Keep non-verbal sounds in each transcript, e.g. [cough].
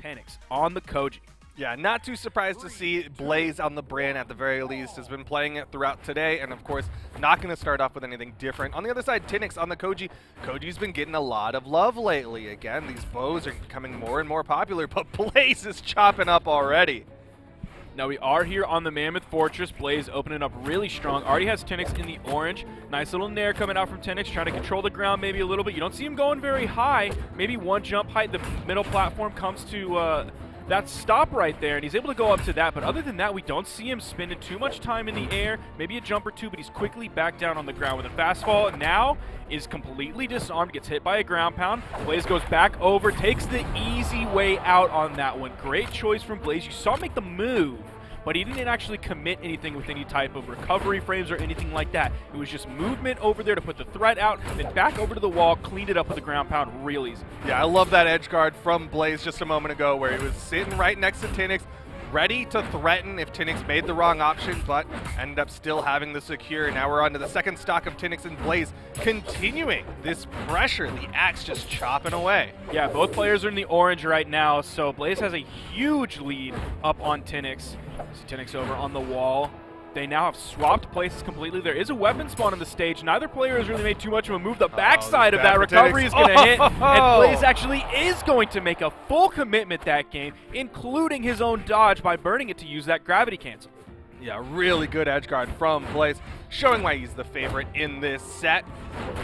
Tinix on the Koji. Yeah, not too surprised to see Blaze on the Brynn at the very least. Has been playing it throughout today, and of course, not going to start off with anything different. On the other side, Tinix on the Koji. Koji's been getting a lot of love lately. Again, these bows are becoming more and more popular, [laughs] but Blaze is chopping up already. Now we are here on the Mammoth Fortress. Blaze opening up really strong. Already has Tinix in the orange. Nice little nair coming out from Tinix, trying to control the ground maybe a little bit. You don't see him going very high. Maybe one jump height. The middle platform comes to uh, that stop right there, and he's able to go up to that. But other than that, we don't see him spending too much time in the air. Maybe a jump or two, but he's quickly back down on the ground with a fast fall. Now is completely disarmed, gets hit by a ground pound. Blaze goes back over, takes the easy way out on that one. Great choice from Blaze. You saw him make the move but he didn't actually commit anything with any type of recovery frames or anything like that. It was just movement over there to put the threat out, then back over to the wall, cleaned it up with the ground pound real easy. Yeah, I love that edge guard from Blaze just a moment ago where he was sitting right next to Tinix, ready to threaten if Tinix made the wrong option, but ended up still having the secure. Now we're on to the second stock of Tinix and Blaze, continuing this pressure. The axe just chopping away. Yeah, both players are in the orange right now, so Blaze has a huge lead up on Tinix. See Tinix over on the wall. They now have swapped places completely. There is a weapon spawn on the stage. Neither player has really made too much of a move. The oh, backside oh, of that recovery is going to oh. hit, and [laughs] Blaze actually is going to make a full commitment that game, including his own dodge by burning it to use that gravity cancel. Yeah, really good edge guard from Blaze, showing why he's the favorite in this set.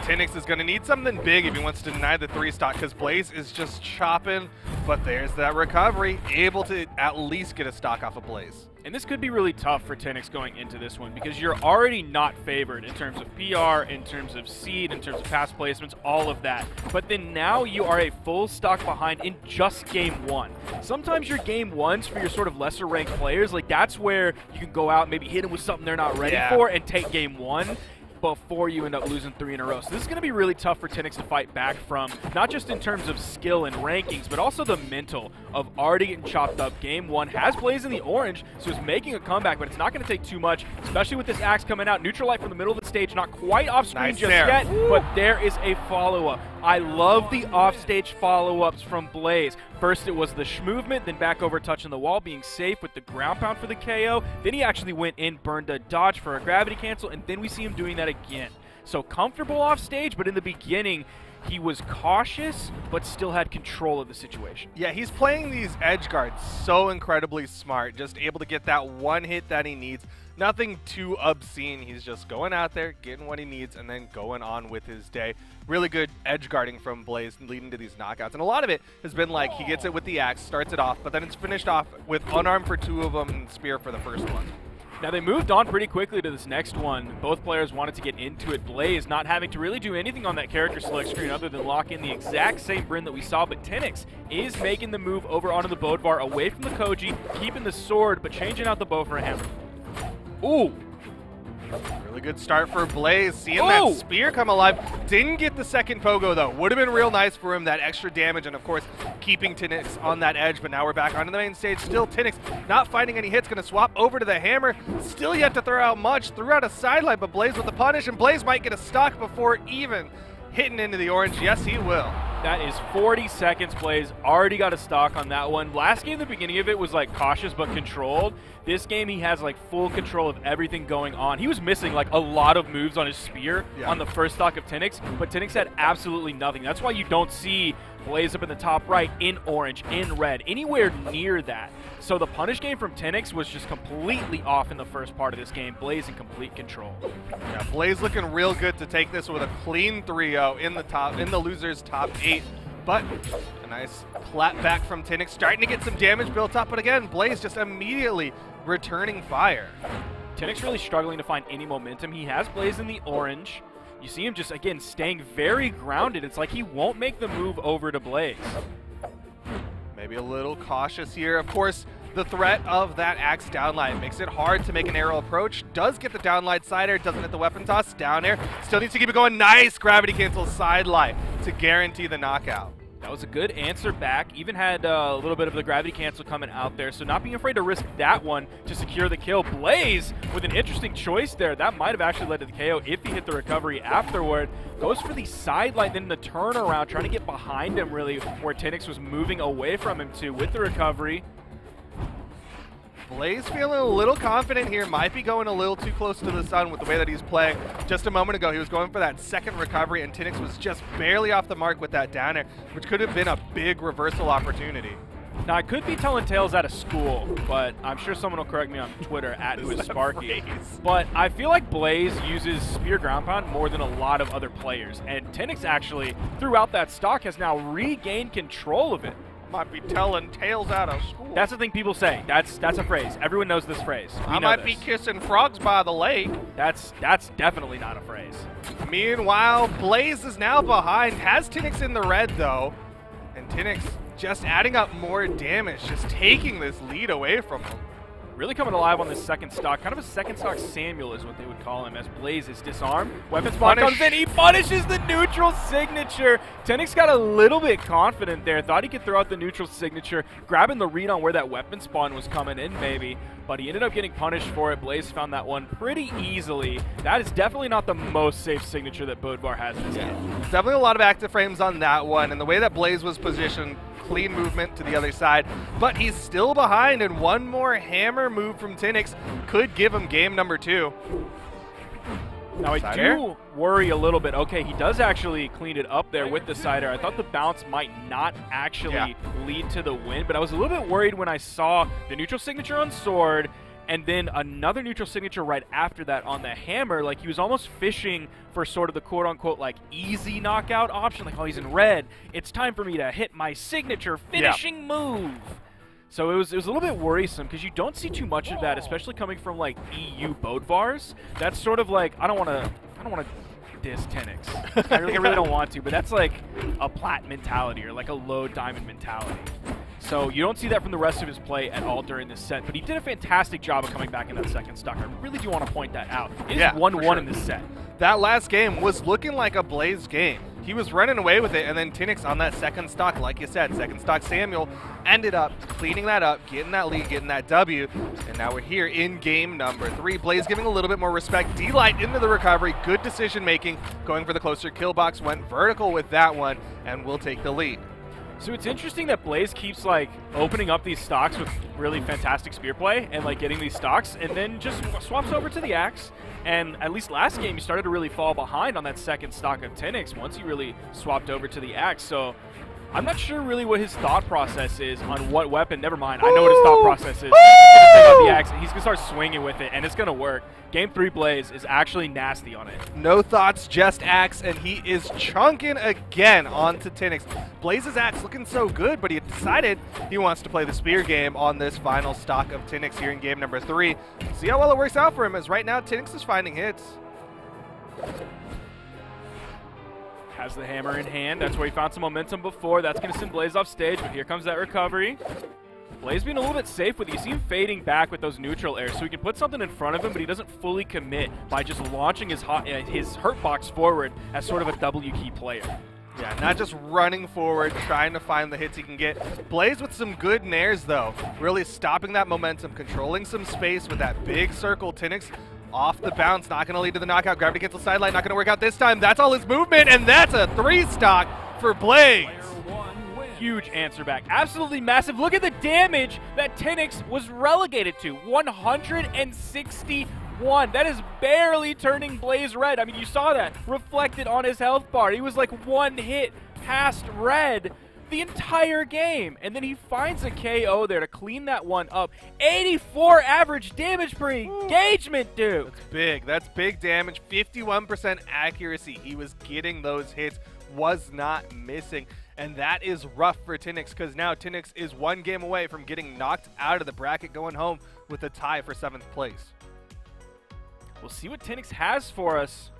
Tinix is going to need something big if he wants to deny the three stock, because Blaze is just chopping, but there's that recovery, able to at least get a stock off of Blaze. And this could be really tough for Tinix going into this one because you're already not favored in terms of PR, in terms of seed, in terms of past placements, all of that. But then now you are a full stock behind in just game one. Sometimes your game ones for your sort of lesser ranked players, like that's where you can go out, and maybe hit them with something they're not ready yeah. for and take game one before you end up losing three in a row. So this is going to be really tough for Tinix to fight back from, not just in terms of skill and rankings, but also the mental of already getting chopped up. Game one has Blaze in the orange, so he's making a comeback, but it's not going to take too much, especially with this axe coming out. Neutral light from the middle of the stage, not quite off screen nice just there. yet, but there is a follow-up. I love the offstage follow-ups from Blaze. First it was the sh movement, then back over touching the wall, being safe with the ground pound for the KO. Then he actually went in, burned a dodge for a gravity cancel, and then we see him doing that again. So comfortable off stage, but in the beginning, he was cautious, but still had control of the situation. Yeah, he's playing these edge guards so incredibly smart, just able to get that one hit that he needs. Nothing too obscene. He's just going out there, getting what he needs, and then going on with his day. Really good edge guarding from Blaze leading to these knockouts. And a lot of it has been like he gets it with the axe, starts it off, but then it's finished off with unarmed for two of them and spear for the first one. Now they moved on pretty quickly to this next one. Both players wanted to get into it. Blaze not having to really do anything on that character select screen other than lock in the exact same Brynn that we saw, but Tinix is making the move over onto the Bodvar away from the Koji, keeping the sword, but changing out the bow for a hammer. Ooh, Really good start for Blaze. Seeing Oh! that spear come alive. Didn't get the second pogo, though. Would have been real nice for him, that extra damage, and of course, keeping Tinix on that edge. But now we're back onto the main stage. Still, Tinix not finding any hits. Going to swap over to the hammer. Still yet to throw out much. Threw out a sidelight, but Blaze with the punish, and Blaze might get a stock before even hitting into the orange. Yes, he will. That is 40 seconds plays. Already got a stock on that one. Last game, the beginning of it was like cautious but controlled. This game, he has like full control of everything going on. He was missing like a lot of moves on his spear Yeah. on the first stock of Tinix, but Tinix had absolutely nothing. That's why you don't see Blaze up in the top right, in orange, in red, anywhere near that. So the punish game from Tinix was just completely off in the first part of this game. Blaze in complete control. Yeah, Blaze looking real good to take this with a clean 3-0 in the top, in the losers top eight. But a nice clap back from Tinix, starting to get some damage built up. But again, Blaze just immediately returning fire. Tinix really struggling to find any momentum. He has Blaze in the orange. You see him just, again, staying very grounded. It's like he won't make the move over to Blaze. Maybe a little cautious here. Of course, the threat of that axe downlight makes it hard to make an arrow approach. Does get the downlight side air, doesn't hit the weapon toss. Down air, still needs to keep it going. Nice gravity cancel side light to guarantee the knockout. That was a good answer back. Even had uh, a little bit of the gravity cancel coming out there, so not being afraid to risk that one to secure the kill. Blaze with an interesting choice there. That might have actually led to the KO if he hit the recovery afterward. Goes for the sideline, then the turnaround, trying to get behind him really where Tinix was moving away from him too with the recovery. Blaze feeling a little confident here. Might be going a little too close to the sun with the way that he's playing. Just a moment ago, he was going for that second recovery, and Tinix was just barely off the mark with that downer, which could have been a big reversal opportunity. Now, I could be telling tales out of school, but I'm sure someone will correct me on Twitter [laughs] at who is Sparky. But I feel like Blaze uses Spear Ground Pound more than a lot of other players, and Tinix actually, throughout that stock, has now regained control of it. Might be telling tales out of school. That's the thing people say. That's that's a phrase. Everyone knows this phrase. We I might this. be kissing frogs by the lake. That's that's definitely not a phrase. Meanwhile, Blaze is now behind, has Tinix in the red though, and Tinix just adding up more damage, just taking this lead away from him. Really coming alive on this second stock. Kind of a second stock Samuel is what they would call him as Blaze is disarmed. Weapon spawn comes in. He punishes the neutral signature. Tinix got a little bit confident there. Thought he could throw out the neutral signature, grabbing the read on where that weapon spawn was coming in maybe. But he ended up getting punished for it. Blaze found that one pretty easily. That is definitely not the most safe signature that Bodvar has in this game. Definitely a lot of active frames on that one, and the way that Blaze was positioned, clean movement to the other side, but he's still behind, and one more hammer move from Tinix could give him game number two. Now I Side do air? worry a little bit. Okay, he does actually clean it up there with the side air. I thought the bounce might not actually Yeah. lead to the win, but I was a little bit worried when I saw the neutral signature on sword and then another neutral signature right after that on the hammer. Like he was almost fishing for sort of the quote unquote like easy knockout option. Like, oh, he's in red. It's time for me to hit my signature finishing move. So it was it was a little bit worrisome because you don't see too much of that, especially coming from like EU Bodvars. That's sort of like I don't want to I don't want to diss Tinix. I really, I really don't want to, but that's like a plat mentality or like a low diamond mentality. So you don't see that from the rest of his play at all during this set, but he did a fantastic job of coming back in that second stock. I really do want to point that out. It is Yeah, 1-1 sure. in this set. That last game was looking like a Blaze game. He was running away with it, and then Tinix on that second stock, like you said, second stock Samuel, ended up cleaning that up, getting that lead, getting that W, and now we're here in game number three. Blaze giving a little bit more respect. D-Light into the recovery, good decision making, going for the closer kill box, went vertical with that one, and will take the lead. So it's interesting that Blaze keeps like opening up these stocks with really fantastic spear play and like getting these stocks and then just swaps over to the axe. And at least last game, he started to really fall behind on that second stock of Tinix once he really swapped over to the axe. So I'm not sure really what his thought process is on what weapon. Never mind. I know what his thought process is. He's gonna take out the axe and he's gonna start swinging with it, and it's gonna work. Game three Blaze is actually nasty on it. No thoughts, just axe, and he is chunking again onto Tinix. Blaze's axe looking so good, but he decided he wants to play the spear game on this final stock of Tinix here in game number three. See how well it works out for him, as right now Tinix is finding hits. Has the hammer in hand. That's where he found some momentum before. That's going to send Blaze off stage, but here comes that recovery. Blaze being a little bit safe with it. You see him fading back with those neutral airs, so he can put something in front of him, but he doesn't fully commit by just launching his hot, uh, his hurt box forward as sort of a W key player. Yeah, not just running forward, trying to find the hits he can get. Blaze with some good nairs, though. Really stopping that momentum, controlling some space with that big circle. Tinix off the bounce, not going to lead to the knockout. Gravity gets the sideline, not going to work out this time. That's all his movement, and that's a three stock for Blaze. Huge answer back. Absolutely massive. Look at the damage that Tinix was relegated to. 161. That is barely turning Blaze red. I mean, you saw that reflected on his health bar. He was like one hit past red the entire game. And then he finds a KO there to clean that one up. 84 average damage per engagement, dude. That's big. That's big damage. 51% accuracy. He was getting those hits, was not missing. And that is rough for Tinix because now Tinix is one game away from getting knocked out of the bracket, going home with a tie for seventh place. We'll see what Tinix has for us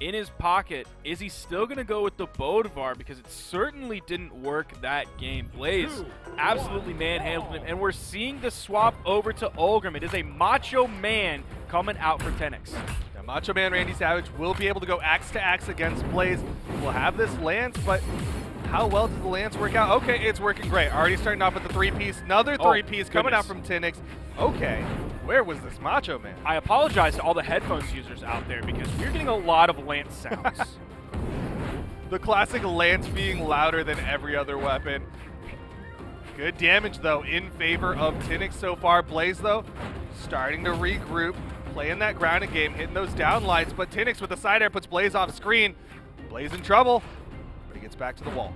in his pocket. Is he still going to go with the Bodvar? Because it certainly didn't work that game. Blaze absolutely manhandled him. And we're seeing the swap over to Ulgrim. It is a macho man coming out for Tinix. Now, Macho Man Randy Savage will be able to go axe to axe against Blaze. We'll have this lance, but How well does the Lance work out? Okay, it's working great. Already starting off with the three-piece. Another three-piece oh, coming out from Tinix. Okay, where was this Macho Man? I apologize to all the headphones users out there because we're getting a lot of Lance sounds. [laughs] The classic Lance being louder than every other weapon. Good damage, though, in favor of Tinix so far. Blaze, though, starting to regroup, playing that grounded game, hitting those down lights, but Tinix with the side air puts Blaze off screen. Blaze in trouble, but he gets back to the wall.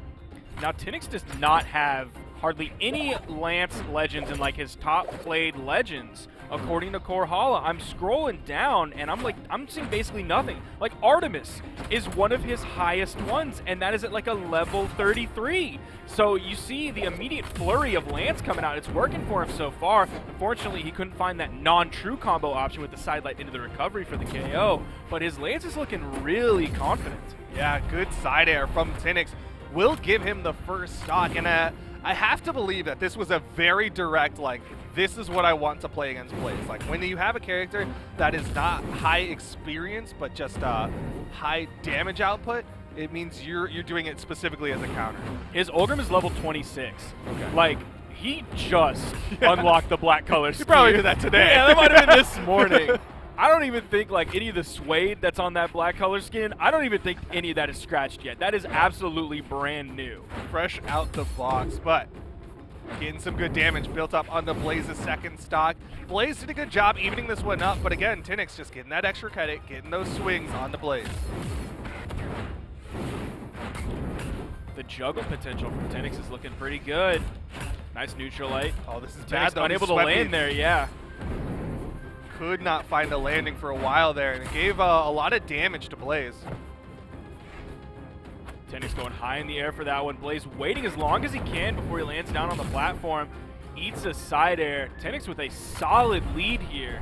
Now, Tinix does not have hardly any Lance legends in like his top played legends, according to Corehalla. I'm scrolling down and I'm like, I'm seeing basically nothing. Like Artemis is one of his highest ones, and that is at like a level 33. So you see the immediate flurry of Lance coming out. It's working for him so far. Unfortunately, he couldn't find that non-true combo option with the sidelight into the recovery for the KO, but his Lance is looking really confident. Yeah, good side air from Tinix will give him the first stock. And uh, I have to believe that this was a very direct, like, this is what I want to play against Blaze. Like, when you have a character that is not high experience, but just uh, high damage output, it means you're you're doing it specifically as a counter. His Ulgrim is level 26. Okay. Like, he just [laughs] unlocked the black color You probably did that today. Yeah, that might have been this [laughs] morning. I don't even think like any of the suede that's on that black color skin, I don't even think any of that is scratched yet. That is absolutely brand new. Fresh out the box, but getting some good damage built up on the Blaze's second stock. Blaze did a good job evening this one up, but again, Tinix just getting that extra credit, getting those swings on the Blaze. The juggle potential from Tinix is looking pretty good. Nice neutral light. Oh, this is Tinix bad though. unable to land leads there, yeah. Could not find a landing for a while there, and it gave uh, a lot of damage to Blaze. Tinix going high in the air for that one. Blaze waiting as long as he can before he lands down on the platform. Eats a side air. Tinix with a solid lead here.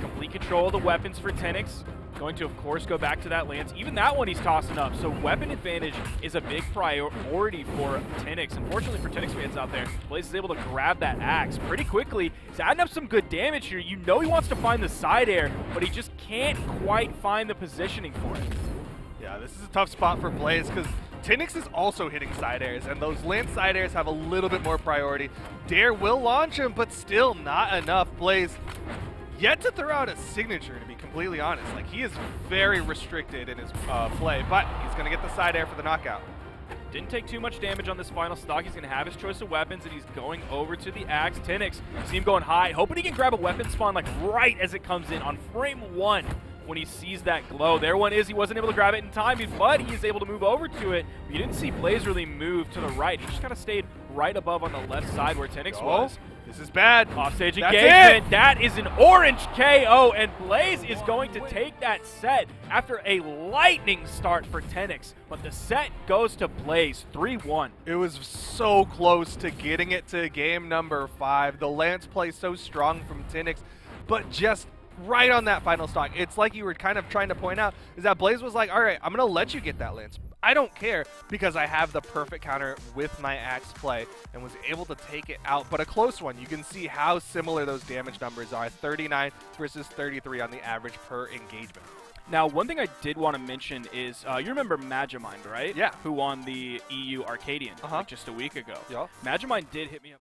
Complete control of the weapons for Tinix. Going to, of course, go back to that lance. Even that one he's tossing up. So weapon advantage is a big priority for Tinix. Unfortunately for Tinix fans out there, Blaze is able to grab that axe pretty quickly. He's adding up some good damage here. You know he wants to find the side air, but he just can't quite find the positioning for it. Yeah, this is a tough spot for Blaze because Tinix is also hitting side airs, and those Lance side airs have a little bit more priority. Dare will launch him, but still not enough. Blaze yet to throw out a signature, to be completely honest. Like, he is very restricted in his uh, play, but he's going to get the side air for the knockout. Didn't take too much damage on this final stock. He's going to have his choice of weapons, and he's going over to the Axe. Tinix, see him going high, hoping he can grab a weapon spawn like right as it comes in on frame one when he sees that glow. There one is. He wasn't able to grab it in time, but he is able to move over to it. You didn't see Blaze really move to the right. He just kind of stayed right above on the left side where Tinix was. This is bad. Offstage That's engagement. it. That is an orange KO, and Blaze is going to take that set after a lightning start for Tinix. But the set goes to Blaze 3 1. It was so close to getting it to game number five. The Lance play so strong from Tinix, but just right on that final stock. It's like you were kind of trying to point out is that Blaze was like, all right, I'm going to let you get that Lance. I don't care because I have the perfect counter with my axe play and was able to take it out. But a close one. You can see how similar those damage numbers are 39 versus 33 on the average per engagement. Now, one thing I did want to mention is uh, you remember Magimind, right? Yeah. Who won the EU Arcadian Uh-huh. like just a week ago. Yeah. Magimind did hit me up.